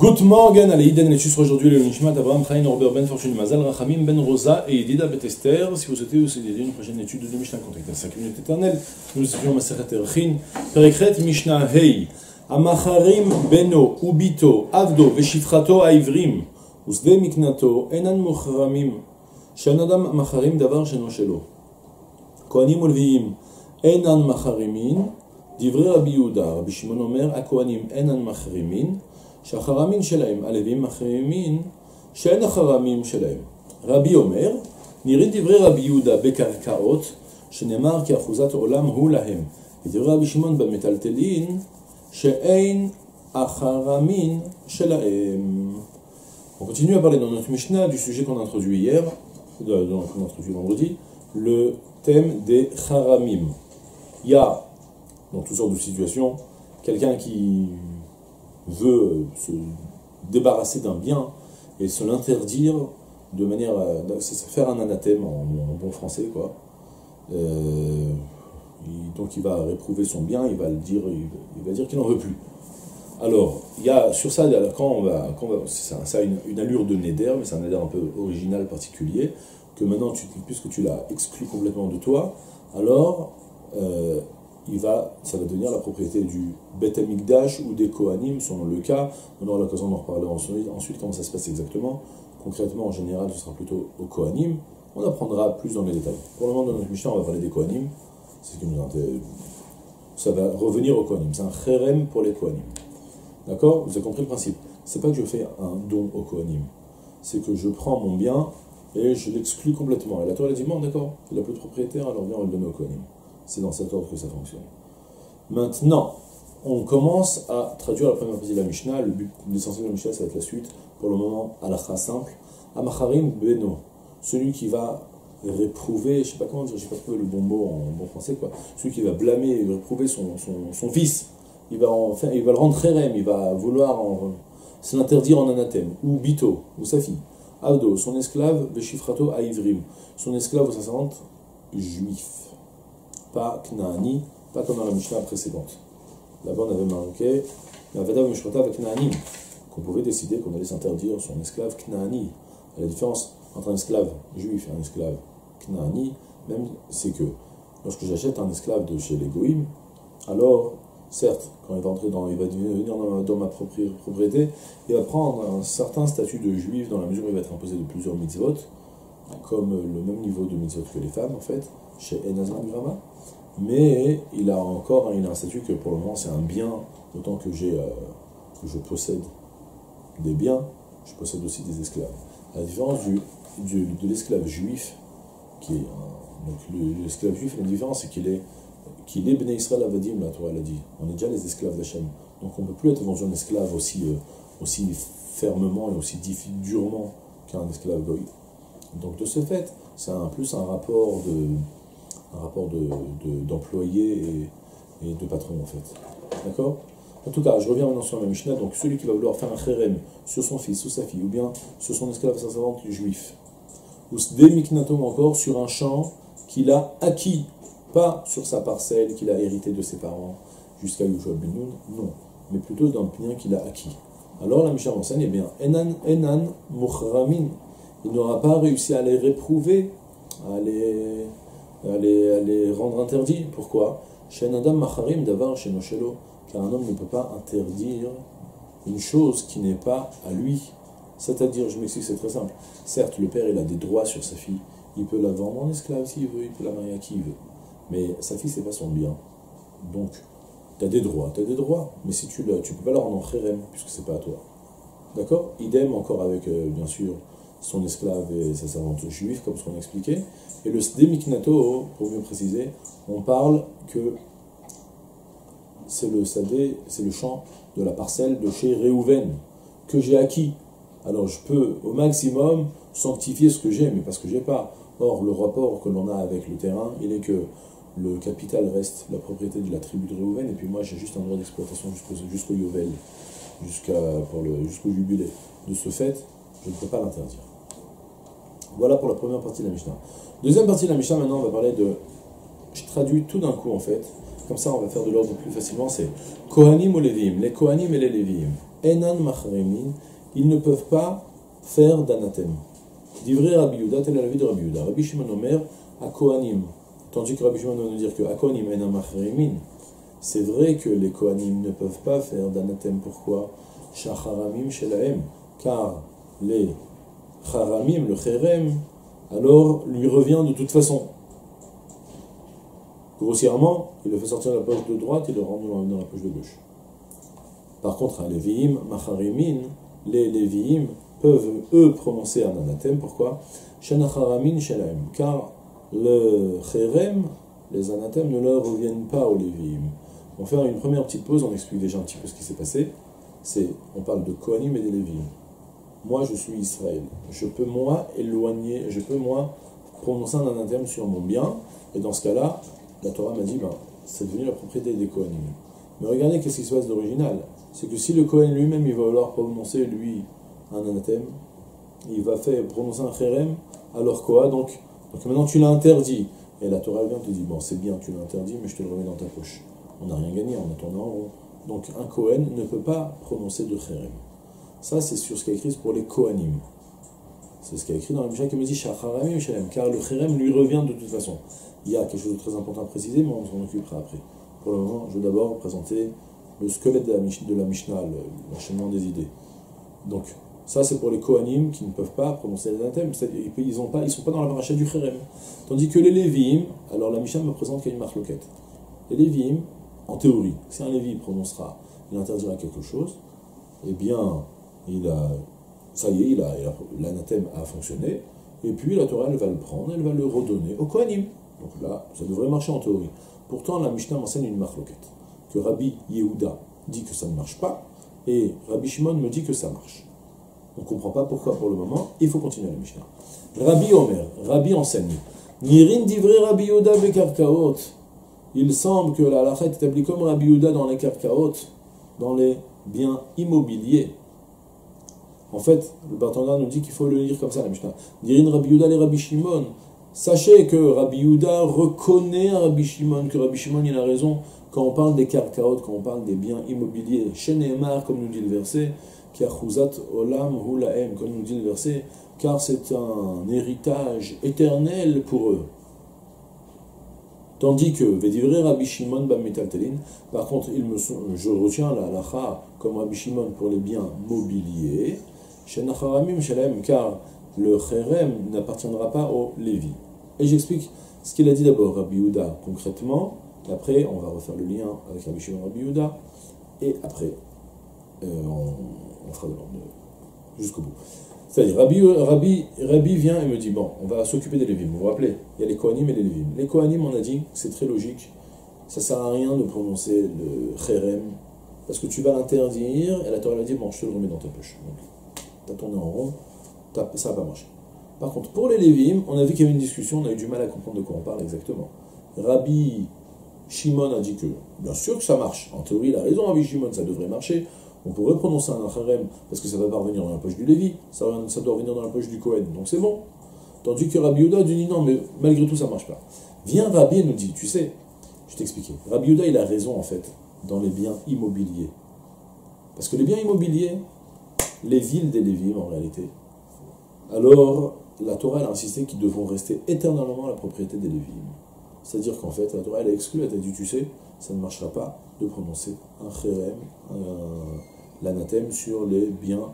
Good morning, allez, Iden, les aujourd'hui le Nishmat, Abraham, Chaim, Norbert, Ben Fortune, Mazal, Rachamim, Ben Rosa et Edida Betester. Si vous souhaitez aussi aider une prochaine étude de Mishnah, contactez 5 minutes éternelle. Nous étudions Maseret Erchin, Perekret, Mishnah, Hei, Amacharim, Beno, Ubito, Avdo, Veshifrato, Aivrim, Usde Miknato, Enan Muchramim, Shanadam Amacharim, Davar, Sheno Shelo. Kohanim Ulviim, Enan Macharimin, Divrei Rabbi Yehuda, Rabbi Shimon Omer, Akohanim, Enan Macharimin, שהחרמים שלהם, הלווים מחרימים שאין החרמים שלהם. רבי אומר, נראים דברי רבי יהודה בקרקעות, שנאמר כי אחוזת עולם הוא להם. ודברי רבי שמעון במטלטלין, שאין החרמים שלהם. On continue à parler dans notre Mishnah du sujet qu'on a introduit hier, qu'on a introduit vendredi, le thème des haramim. Il y a, dans toutes sortes de situations, quelqu'un qui veut se débarrasser d'un bien et se l'interdire de manière à faire un anathème en, bon français quoi. Euh, donc il va réprouver son bien, il va le dire, il, va dire qu'il n'en veut plus. Alors, il y a sur ça, quand on va, ça, a une, allure de neder, mais c'est un neder un peu original, particulier, que maintenant, puisque tu l'as exclu complètement de toi, alors euh, il va, ça va devenir la propriété du Bet Amikdash ou des Kohanim, selon le cas. On aura l'occasion d'en reparler ensuite, comment ça se passe exactement. Concrètement, en général, ce sera plutôt au Kohanim. On apprendra plus dans les détails. Pour le moment, dans notre Mishnah, on va parler des Kohanim. C'est ce qui nous intéresse. Ça va revenir au Kohanim. C'est un Kherem pour les Kohanim. D'accord? Vous avez compris le principe. C'est pas que je fais un don au Kohanim. C'est que je prends mon bien et je l'exclus complètement. Et la Torah a dit, bon, d'accord, il n'a plus de propriétaire, alors viens, on le donne au Kohanim. C'est dans cet ordre que ça fonctionne. Maintenant, on commence à traduire la première partie de la Mishnah. Le but l'essentiel de la Mishnah, ça va être la suite. Pour le moment, halakha simple. Amacharim beno, celui qui va réprouver, je sais pas comment dire, je sais pas trouver le bon mot en bon français, quoi. Celui qui va blâmer et réprouver son, fils. Il va, en il va le rendre rem, il va vouloir se l'interdire en anathème. Ou bito, ou sa fille. Avdo, son esclave, veshifrato aivrim, son esclave ou sa servante juif pas Knaani, pas comme dans la Mishnah précédente. Là-bas, on avait marqué qu'on pouvait décider qu'on allait s'interdire son esclave Knaani. La différence entre un esclave juif et un esclave Knaani, même, c'est que lorsque j'achète un esclave de chez les Goïm, alors, certes, quand il va entrer dans, il va venir dans, ma propriété, il va prendre un certain statut de juif dans la mesure où il va être imposé de plusieurs mitzvot, comme le même niveau de mitzvot que les femmes, en fait, chez Enazman Grama mais il a encore il a un statut que pour le moment c'est un bien, autant que, euh, que je possède des biens, je possède aussi des esclaves. À la différence du, de l'esclave juif, qui est donc l'esclave juif, la différence c'est qu'il est qu'il est Bnei Israël Avadim, la Torah l'a dit. On est déjà les esclaves d'Hachem. Donc on ne peut plus être dans un esclave aussi, euh, aussi fermement et aussi durement qu'un esclave goy. Donc de ce fait, c'est un plus un rapport de un rapport d'employé de, et, de patron en fait. D'accord? En tout cas, je reviens maintenant sur la Mishnah. Donc celui qui va vouloir faire un kherem sur son fils ou sa fille, ou bien sur son esclave, sa servante juif, ou miknatom encore sur un champ qu'il a acquis, pas sur sa parcelle qu'il a hérité de ses parents jusqu'à Yushua Ben non, mais plutôt d'un bien qu'il a acquis. Alors la Mishnah enseigne, eh bien, Enan, Enan Mukhramin, il n'aura pas réussi à les réprouver, à les à les, rendre interdits. Pourquoi? Macharim car un homme ne peut pas interdire une chose qui n'est pas à lui. C'est-à-dire, je m'explique, c'est très simple. Certes, le père, il a des droits sur sa fille. Il peut la vendre en esclave s'il veut, il peut la marier à qui il veut. Mais sa fille, c'est pas son bien. Donc, tu as des droits, tu as des droits. Mais si tu ne tu peux pas la rendre en khérem, puisque c'est pas à toi. D'accord? Idem encore avec, euh, bien sûr, son esclave et sa servante juive, comme ce qu'on a expliqué. Et le Sdemiknato, pour mieux préciser, on parle que c'est le sadé, c'est le champ de la parcelle de chez Réhouven, que j'ai acquis. Alors je peux au maximum sanctifier ce que j'ai, mais parce que j'ai pas. Or, le rapport que l'on a avec le terrain, il est que le capital reste la propriété de la tribu de Réhouven, et puis moi j'ai juste un droit d'exploitation jusqu'au Yovel, jusqu'au jubilé. De ce fait, je ne peux pas l'interdire. Voilà pour la première partie de la Mishnah. Deuxième partie de la Mishnah, maintenant, on va parler de. Je traduis tout d'un coup, en fait. Comme ça, on va faire de l'ordre plus facilement. C'est Kohanim ou Levim. Les Kohanim et les Levim. Enan Machremin, ils ne peuvent pas faire d'anathème. Divrei Rabbi Yuda, tel est l'avis de Rabbi Yuda. Rabbi Shimon Omer, à Kohanim. Tandis que Rabbi Shimon va nous dire que à Kohanim Enan Machremin, c'est vrai que les Kohanim ne peuvent pas faire d'anathème. Pourquoi? Shacharamim Shelahem. Car les Charamim, le Cherem, alors lui revient de toute façon. Grossièrement, il le fait sortir de la poche de droite et le rentre dans la poche de gauche. Par contre, les Lévi'im, Macharimin, les Lévi'im peuvent eux prononcer un anathème. Pourquoi? Shanacharamin Shalaim. Car le Cherem, les anathèmes ne leur reviennent pas aux Lévi'im. On va faire une première petite pause, on explique déjà un petit peu ce qui s'est passé. C'est, on parle de Kohanim et des Lévi'im. Moi, je suis Israël. Je peux, moi, éloigner, je peux, moi, prononcer un anathème sur mon bien. Et dans ce cas-là, la Torah m'a dit, ben, c'est devenu la propriété des Kohanim. Mais regardez qu'est-ce qui se passe d'original. C'est que si le Kohen lui-même, il va vouloir prononcer, lui, un anathème, il va faire prononcer un chérem, alors quoi donc, donc maintenant tu l'as interdit. Et la Torah vient te dit, bon, c'est bien, tu l'as interdit, mais je te le remets dans ta poche. On n'a rien gagné, on en rond. Donc un Kohen ne peut pas prononcer de chérem. Ça, c'est sur ce qu'il a écrit pour les Kohanim. C'est ce qu'il a écrit dans la Mishnah qui me dit Shacharamim Shalem, car le chérem lui revient de toute façon. Il y a quelque chose de très important à préciser, mais on s'en occupera après. Pour le moment, je vais d'abord présenter le squelette de la, de la Mishnah, l'enchaînement des idées. Donc, ça c'est pour les Kohanim qui ne peuvent pas prononcer les anathèmes, ils ne sont pas dans la paracha du Kherem. Tandis que les Lévim, alors la Mishnah me présente qu'il y a une. Les Lévim, en théorie, si un Lévi prononcera, il interdira quelque chose, eh bien, il a, ça y est, il a, l'anathème a fonctionné, et puis la Torah, elle va le prendre, elle va le redonner au Kohanim. Donc là, ça devrait marcher en théorie. Pourtant, la Mishnah m'enseigne une marloquette que Rabbi Yehuda dit que ça ne marche pas, et Rabbi Shimon me dit que ça marche. On ne comprend pas pourquoi pour le moment, il faut continuer la Mishnah. Rabbi Omer, Rabbi enseigne. Nirin divrei Rabbi Yehuda bekarkaot. Il semble que la halakha est établie comme Rabbi Yehuda dans les karkaot, dans les biens immobiliers. En fait, le Bartanda nous dit qu'il faut le lire comme ça, la Mishnah. Nirin Rabbi Yehuda les Rabbi Shimon. Sachez que Rabbi Yehuda reconnaît Rabbi Shimon, que Rabbi Shimon il a raison quand on parle des karkaot, quand on parle des biens immobiliers, chez Neymar, comme nous dit le verset, olam hulaem, comme nous dit le verset, car c'est un héritage éternel pour eux. Tandis que, Vedivre Rabbi Shimon Metaltelin, par contre, je retiens la lacha comme Rabbi Shimon pour les biens mobiliers, car le Cherem n'appartiendra pas au Lévi. Et j'explique ce qu'il a dit d'abord, Rabbi Uda, concrètement, après, on va refaire le lien avec Rabbi Shimon Rabbi Yuda. Et après, euh, on, fera de l'ordre jusqu'au bout. C'est-à-dire, Rabbi, Rabbi, Rabbi, vient et me dit, bon, on va s'occuper des Lévim. Vous vous rappelez, il y a les Kohanim et les Lévim. Les Kohanim, on a dit, c'est très logique. Ça sert à rien de prononcer le Cherem, parce que tu vas l'interdire, et la Torah a dit, bon, je te le remets dans ta poche. Donc, tu as tourné en rond, ça n'a pas marché. Par contre, pour les Lévim, on a vu qu'il y avait une discussion, on a eu du mal à comprendre de quoi on parle exactement. Rabbi Shimon a dit que, bien sûr que ça marche. En théorie, il a raison, Rabbi Shimon, ça devrait marcher. On pourrait prononcer un harem parce que ça ne va pas revenir dans la poche du Lévi, ça, doit revenir dans la poche du Cohen, donc c'est bon. Tandis que Rabbi Yuda dit non, mais malgré tout, ça ne marche pas. Viens Rabbi et nous dit, tu sais, je t'expliquais, Rabbi Yuda, il a raison en fait dans les biens immobiliers. Parce que les biens immobiliers, les villes des Lévim en réalité, alors la Torah a insisté qu'ils devront rester éternellement la propriété des Lévim. C'est-à-dire qu'en fait, la Torah, elle a exclu, elle a dit, tu sais, ça ne marchera pas de prononcer un chérem, l'anathème sur les biens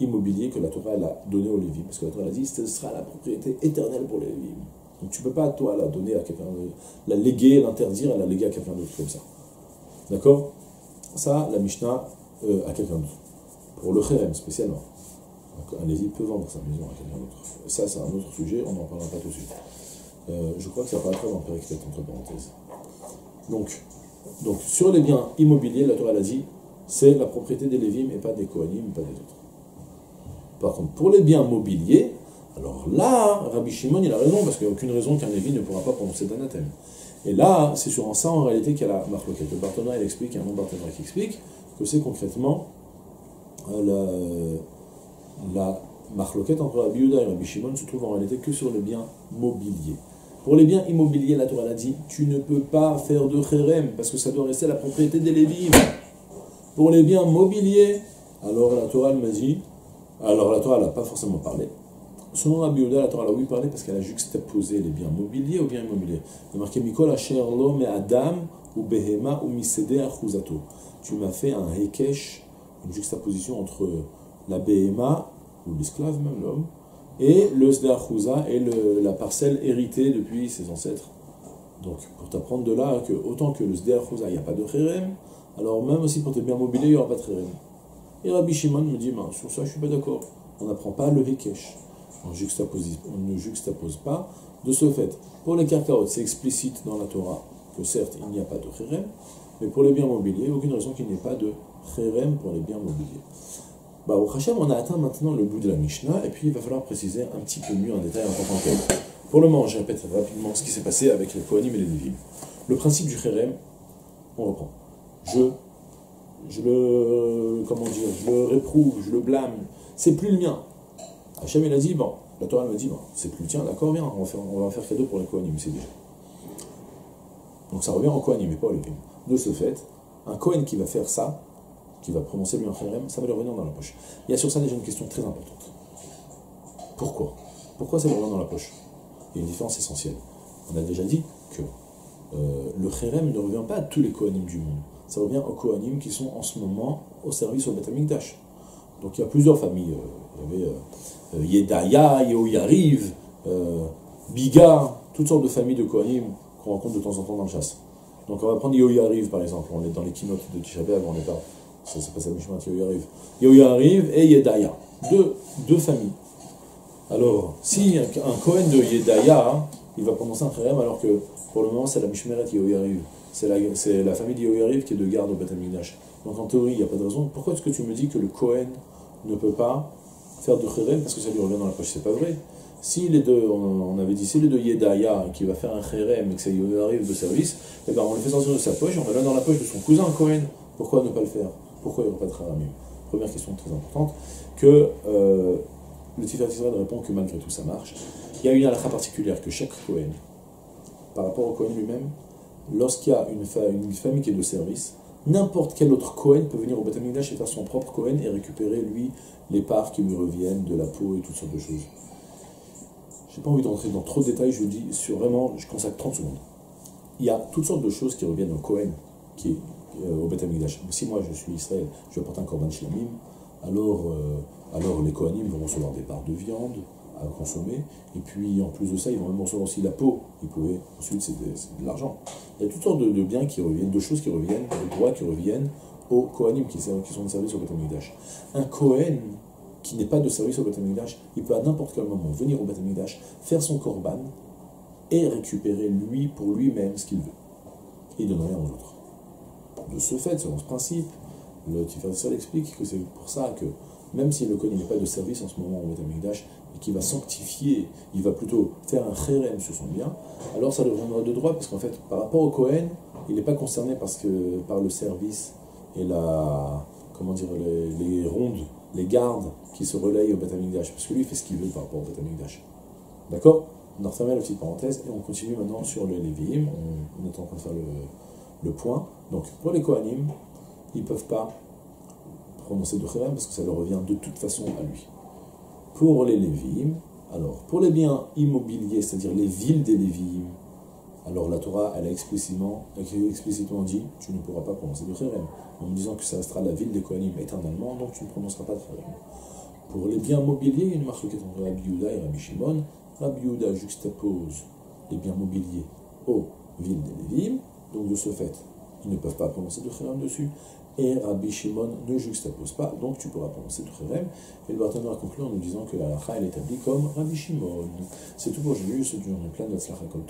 immobiliers que la Torah a donné aux Lévim. Parce que la Torah a dit, ce sera la propriété éternelle pour les Lévim. Donc tu ne peux pas, toi, la donner à quelqu'un, la léguer, l'interdire, la léguer à quelqu'un d'autre comme ça. D'accord? Ça, la Mishnah euh, à quelqu'un d'autre. Pour le chérem spécialement. un Lévi peut vendre sa maison à quelqu'un d'autre. Ça, c'est un autre sujet, on n'en parlera pas tout de suite. Euh, je crois que ça apparaîtra dans Périctète, entre parenthèses. Donc, donc, sur les biens immobiliers, la Torah a dit, c'est la propriété des Lévim et pas des Kohanim, pas des autres. Par contre, pour les biens mobiliers, alors là, Rabbi Shimon, il a raison, parce qu'il n'y a aucune raison qu'un Lévi ne pourra pas prononcer d'anathème. Et là, c'est sur ça, en réalité, qu'il y a la marloquette. Le partenaire, il explique, il y a un partenaire qui explique que c'est concrètement la, la marloquette entre Rabbi et Rabbi Shimon se trouve en réalité que sur les biens mobiliers. Pour les biens immobiliers, la Torah a dit, tu ne peux pas faire de chérem, parce que ça doit rester la propriété des Lévites. Pour les biens mobiliers, Alors la Torah m'a dit, alors la Torah n'a pas forcément parlé. Selon Rabbi la Torah a oui parlé parce qu'elle a juxtaposé les biens mobiliers aux biens immobiliers. Il marqué Mikol Asher Adam ou Behema ou. Tu m'as fait un Hekesh, une juxtaposition entre la Behema, ou l'esclave même, l'homme, et le Sdeachuza et la parcelle héritée depuis ses ancêtres. Donc, pour t'apprendre de là que autant que le Sdeachuza, il n'y a pas de Kherem, alors même aussi pour tes biens mobiliers, il n'y aura pas de Kherem. Et Rabbi Shimon me dit, ben, sur ça, je ne suis pas d'accord. On n'apprend pas le Hekesh. On, on ne juxtapose pas. De ce fait, pour les carcarotes, c'est explicite dans la Torah que certes, il n'y a pas de Kherem, mais pour les biens mobiliers, aucune raison qu'il n'y ait pas de Pour les biens mobiliers. Bah, au Hachem, on a atteint maintenant le bout de la Mishnah, et puis il va falloir préciser un petit peu mieux en détail en tant qu'elle. Pour le moment, je répète rapidement ce qui s'est passé avec les Kohanim et les Lévim. Le principe du Kherem, on reprend. Je, je le, comment dire, je le réprouve, je le blâme, c'est plus le mien. Hachem, il a dit, bon, la Torah m'a dit, bon, c'est plus le tien, d'accord, bien, on va, faire, on va faire cadeau pour les Kohanim, c'est déjà. Donc ça revient en Kohanim, mais pas aux Lévim. De ce fait, un Kohen qui va faire ça, qui va prononcer un Kherem, ça va lui revenir dans la poche. Il y a sur ça déjà une question très importante. Pourquoi? Pourquoi ça lui revient dans la poche? Il y a une différence essentielle. On a déjà dit que euh, le Kherem ne revient pas à tous les Kohanim du monde. Ça revient aux Kohanim qui sont en ce moment au service au Beth Amikdash. Donc il y a plusieurs familles. Euh, il y avait euh, Yedaya, Yehoyariv, Biga, toutes sortes de familles de Kohanim qu'on rencontre de temps en temps dans le chasse. Donc on va prendre Yehoyariv par exemple. On est dans les keynotes de Tisha on n'est pas ça c'est pas ça Mishmat Yehoyariv. arrive et Yedaya. Deux, deux familles. Alors, si un, Kohen de Yedaya, il va prononcer un Kherem, alors que pour le moment c'est la Mishmeret Yehoyariv. C'est la, la famille de qui est de garde au Beth Donc en théorie, il n'y a pas de raison. Pourquoi est-ce que tu me dis que le Kohen ne peut pas faire de Kherem parce que ça lui revient dans la poche C'est pas vrai. Si les deux, on, avait dit, si les deux Yedaya qui va faire un Kherem et que ça arrive de service, eh ben on le fait sortir de sa poche et on le met dans la poche de son cousin Kohen. Pourquoi ne pas le faire? Pourquoi il n'y aura pas de Haramim Première question très importante, que euh, le Israël répond que malgré tout ça marche. Il y a une halakha particulière que chaque Kohen, par rapport au Kohen lui-même, lorsqu'il y a une, famille qui est de service, n'importe quel autre Kohen peut venir au Beth et faire son propre Kohen et récupérer, lui, les parts qui lui reviennent, de la peau et toutes sortes de choses. Je n'ai pas envie d'entrer dans trop de détails, je vous dis, sur vraiment, je consacre 30 secondes. Il y a toutes sortes de choses qui reviennent au Kohen, qui est euh, au Beth Si moi je suis Israël, je vais apporter un korban shlamim, alors, euh, alors les Kohanim vont recevoir des parts de viande à consommer, et puis en plus de ça, ils vont même recevoir aussi la peau. Ils pouvaient, ensuite, c'est de, l'argent. Il y a toutes sortes de, biens qui reviennent, de choses qui reviennent, de droits qui reviennent aux Kohanim qui, qui sont de service au Beth Un Kohen qui n'est pas de service au Beth il peut à n'importe quel moment venir au Beth faire son korban et récupérer lui pour lui-même ce qu'il veut. Il donne rien aux autres de ce fait, selon ce principe, le Tiferet explique que c'est pour ça que même si le Kohen n'est pas de service en ce moment au Betamikdash, et qu'il va sanctifier, il va plutôt faire un chérem sur son bien, alors ça deviendra de droit, parce qu'en fait, par rapport au Kohen, il n'est pas concerné parce que, par le service et la, comment dire, les, rondes, les gardes qui se relayent au Betamikdash, parce que lui, fait ce qu'il veut par rapport au Betamikdash. D'accord? On a refermé la petite parenthèse, et on continue maintenant sur les Lévi'im, on, on est en le le point. Donc pour les Kohanim, ils ne peuvent pas prononcer de Kherem parce que ça leur revient de toute façon à lui. Pour les Lévim, alors pour les biens immobiliers, c'est-à-dire les villes des Lévim, alors la Torah, elle a explicitement, explicitement dit tu ne pourras pas prononcer de Kherem, en me disant que ça restera la ville des Kohanim éternellement, donc tu ne prononceras pas de Kherem. Pour les biens mobiliers, il y a une marque entre Rabbi et Rabbi Shimon. Rabbi juxtapose les biens mobiliers aux villes des Lévim, donc de ce fait, ils ne peuvent pas prononcer de Kherem dessus. Et Rabbi Shimon ne juxtapose pas, donc tu pourras prononcer de Kherem. Et le Barthénor a conclu en nous disant que la halakha est établie comme Rabbi Shimon. C'est tout pour aujourd'hui, je souhaite une plein de Kol